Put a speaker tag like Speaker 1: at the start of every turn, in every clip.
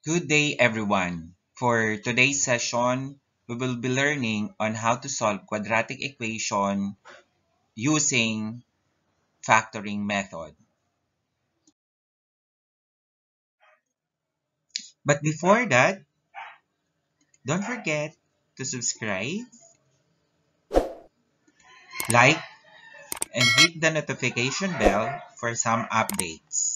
Speaker 1: Good day, everyone. For today's session, we will be learning on how to solve quadratic equation using factoring method. But before that, don't forget to subscribe, like, and hit the notification bell for some updates.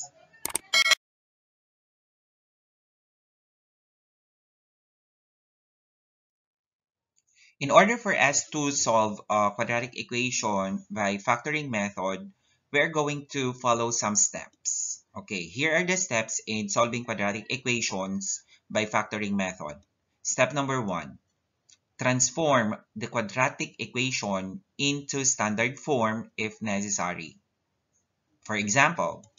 Speaker 1: In order for us to solve a quadratic equation by factoring method, we're going to follow some steps. Okay, here are the steps in solving quadratic equations by factoring method. Step number one, transform the quadratic equation into standard form if necessary. For example,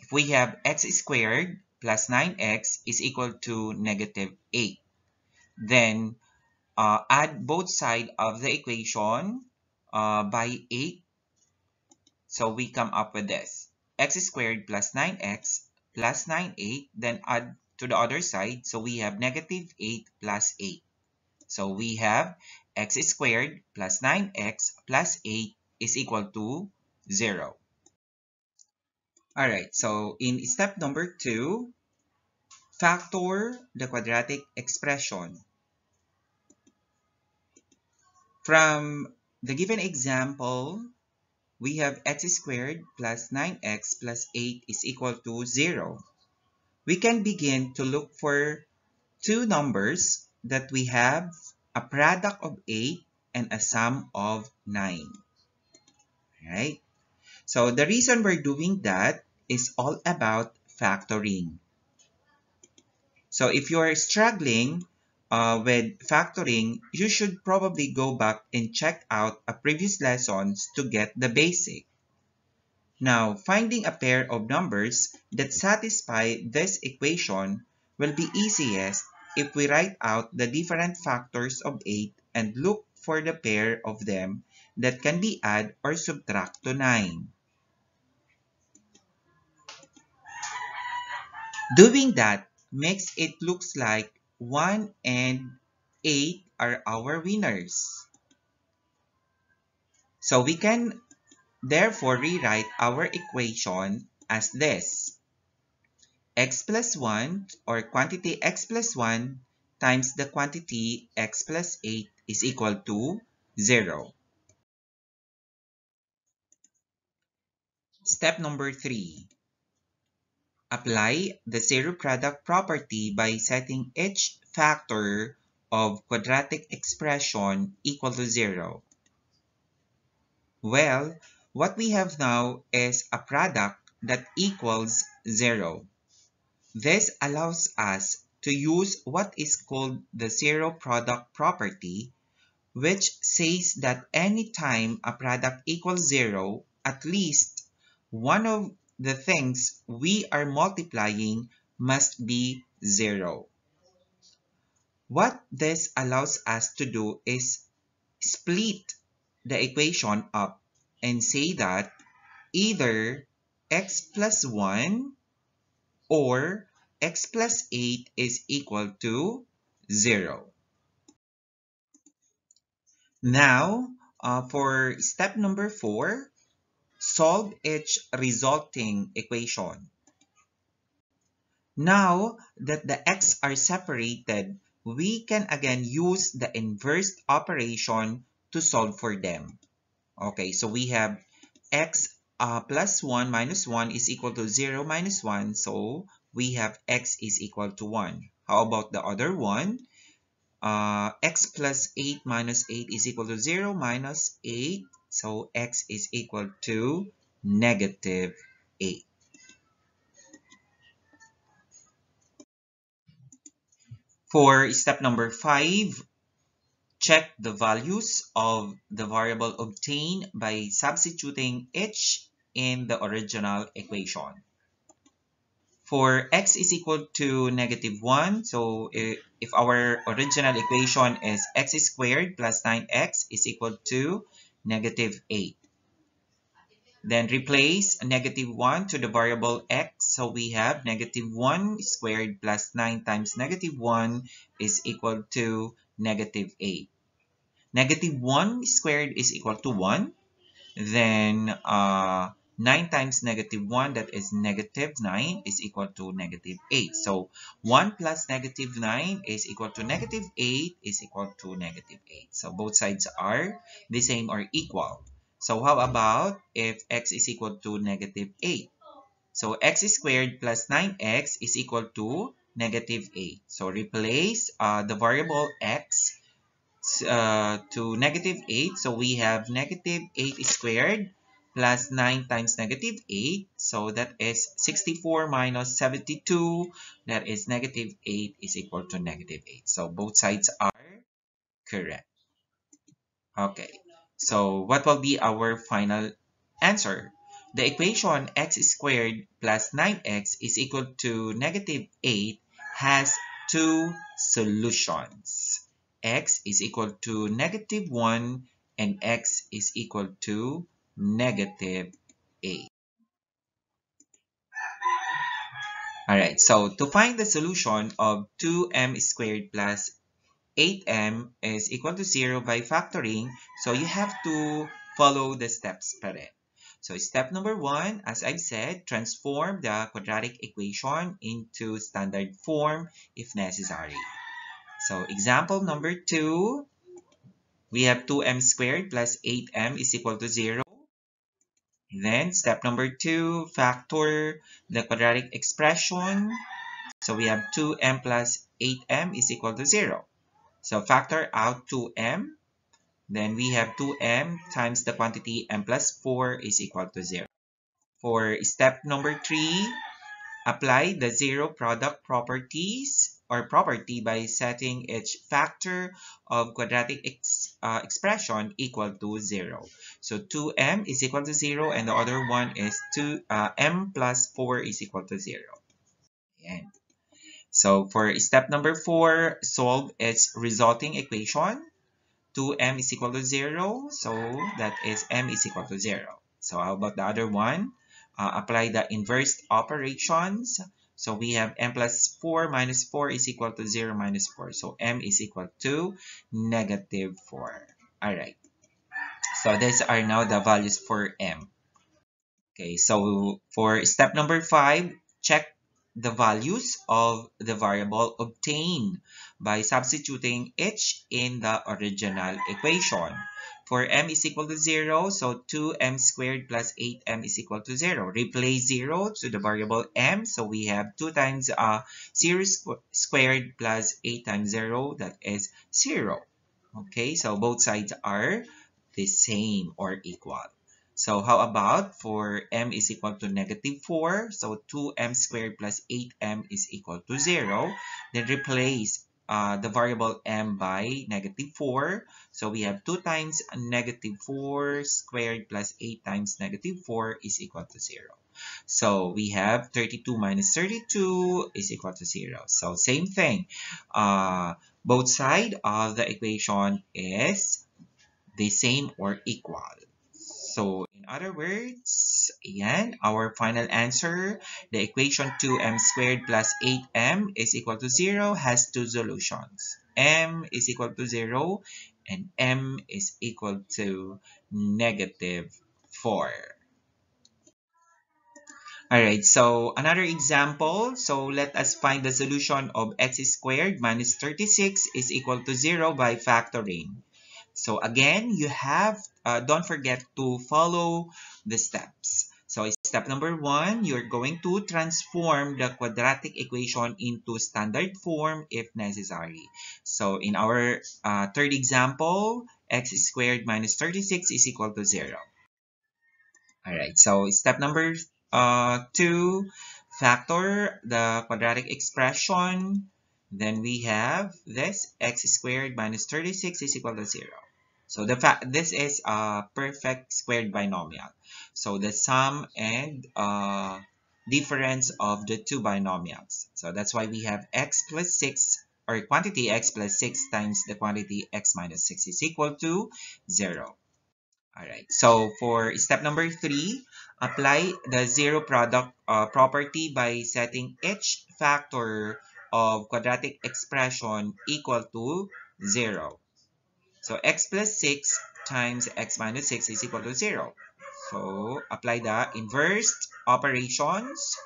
Speaker 1: if we have x squared plus 9x is equal to negative 8, then uh, add both sides of the equation uh, by 8. So we come up with this. x squared plus 9x plus 9, 8. Then add to the other side. So we have negative 8 plus 8. So we have x squared plus 9x plus 8 is equal to 0. Alright, so in step number 2, factor the quadratic expression. From the given example, we have x squared plus 9x plus 8 is equal to 0. We can begin to look for two numbers that we have a product of 8 and a sum of 9. Right? So the reason we're doing that is all about factoring. So if you are struggling uh, with factoring, you should probably go back and check out a previous lessons to get the basic. Now, finding a pair of numbers that satisfy this equation will be easiest if we write out the different factors of 8 and look for the pair of them that can be add or subtract to 9. Doing that makes it looks like 1 and 8 are our winners. So we can therefore rewrite our equation as this. x plus 1 or quantity x plus 1 times the quantity x plus 8 is equal to 0. Step number 3. Apply the zero product property by setting each factor of quadratic expression equal to zero. Well, what we have now is a product that equals zero. This allows us to use what is called the zero product property, which says that any time a product equals zero, at least one of the things we are multiplying must be zero. What this allows us to do is split the equation up and say that either x plus 1 or x plus 8 is equal to 0. Now, uh, for step number 4, solve each resulting equation. Now that the x are separated, we can again use the inverse operation to solve for them. Okay, so we have x uh, plus 1 minus 1 is equal to 0 minus 1. So we have x is equal to 1. How about the other one? Uh, x plus 8 minus 8 is equal to 0 minus 8. So x is equal to negative 8. For step number 5, check the values of the variable obtained by substituting each in the original equation. For x is equal to negative 1, so if our original equation is x squared plus 9x is equal to negative 8. Then replace negative 1 to the variable x. So we have negative 1 squared plus 9 times negative 1 is equal to negative 8. Negative 1 squared is equal to 1. Then uh, 9 times negative 1, that is negative 9, is equal to negative 8. So 1 plus negative 9 is equal to negative 8 is equal to negative 8. So both sides are the same or equal. So how about if x is equal to negative 8? So x squared plus 9x is equal to negative 8. So replace uh, the variable x uh, to negative 8. So we have negative 8 squared plus 9 times negative 8. So that is 64 minus 72. That is negative 8 is equal to negative 8. So both sides are correct. Okay. So what will be our final answer? The equation x squared plus 9x is equal to negative 8 has two solutions. x is equal to negative 1 and x is equal to negative 8. Alright, so to find the solution of 2m squared plus 8m is equal to 0 by factoring. So you have to follow the steps pa rin. So step number one, as I've said, transform the quadratic equation into standard form if necessary. So example number two, we have 2m squared plus 8m is equal to 0. Then step number two, factor the quadratic expression. So we have 2m plus 8m is equal to 0. So factor out 2m. Then we have 2m times the quantity m plus 4 is equal to 0. For step number 3, apply the zero product properties or property by setting each factor of quadratic ex, uh, expression equal to 0. So 2m is equal to 0 and the other one is 2 uh, m plus 4 is equal to 0. Ayan. So for step number four, solve its resulting equation. 2m is equal to 0, so that is m is equal to 0. So how about the other one? Uh, apply the inverse operations. So we have m plus 4 minus 4 is equal to 0 minus 4. So m is equal to negative 4. Alright. So these are now the values for m. Okay, so for step number 5, check the values of the variable obtained by substituting each in the original equation. For m is equal to 0, so 2m squared plus 8m is equal to 0. Replace 0 to the variable m, so we have 2 times uh, 0 squared plus 8 times 0, that is 0. Okay, so both sides are the same or equal. So how about for m is equal to negative 4? So 2m squared plus 8m is equal to 0. Then replace uh, the variable m by negative 4. So we have 2 times negative 4 squared plus 8 times negative 4 is equal to 0. So we have 32 minus 32 is equal to 0. So same thing. Uh, both side of the equation is the same or equal. So in other words, ayan, our final answer, the equation 2m squared plus 8m is equal to 0 has two solutions. m is equal to 0 and m is equal to negative 4. Alright, so another example. So let us find the solution of x squared minus 36 is equal to 0 by factoring. So again, you have, uh, don't forget to follow the steps. So step number one, you're going to transform the quadratic equation into standard form if necessary. So in our uh, third example, x squared minus 36 is equal to 0. Alright, so step number uh, two, factor the quadratic expression then we have this x squared minus 36 is equal to 0. So the fact this is a perfect squared binomial. So the sum and uh, difference of the two binomials. So that's why we have x plus 6 or quantity x plus 6 times the quantity x minus 6 is equal to 0. All right. So for step number three, apply the zero product uh, property by setting each factor of quadratic expression equal to zero. So x plus 6 times x minus 6 is equal to 0. So apply the inverse operations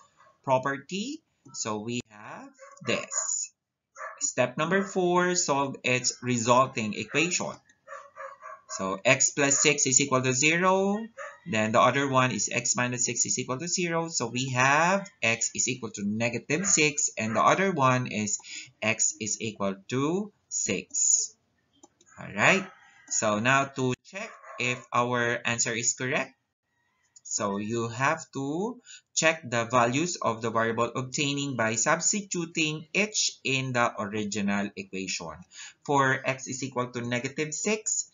Speaker 1: property. So we have this. Step number 4, solve its resulting equation. So x plus 6 is equal to 0. Then the other one is x minus 6 is equal to 0. So we have x is equal to negative 6. And the other one is x is equal to 6. Alright. So now to check if our answer is correct. So you have to check the values of the variable obtaining by substituting each in the original equation. For x is equal to negative 6,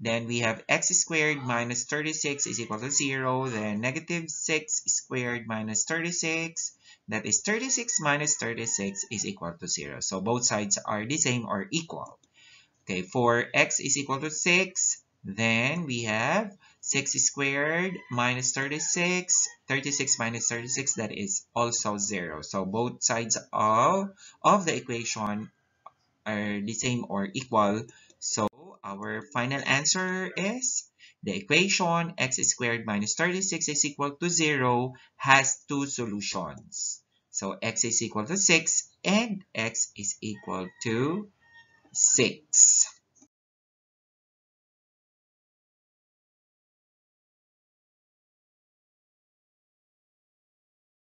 Speaker 1: then we have x squared minus 36 is equal to 0. Then negative 6 squared minus 36, that is 36 minus 36 is equal to 0. So both sides are the same or equal. Okay, for x is equal to 6, then we have 6 squared minus 36, 36 minus 36, that is also 0. So both sides of, of the equation are the same or equal. So our final answer is the equation x squared minus 36 is equal to 0 has two solutions. So x is equal to 6 and x is equal to 6.